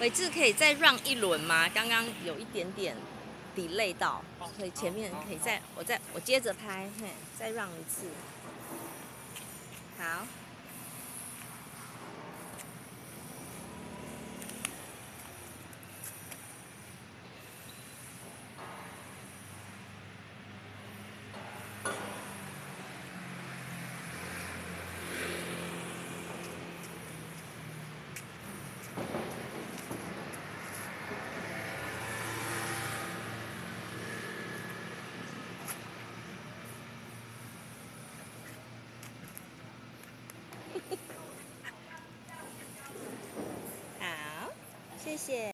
伟志可以再让一轮吗？刚刚有一点点 delay 到，所以前面可以再我再我接着拍，嘿，再让一次。谢谢。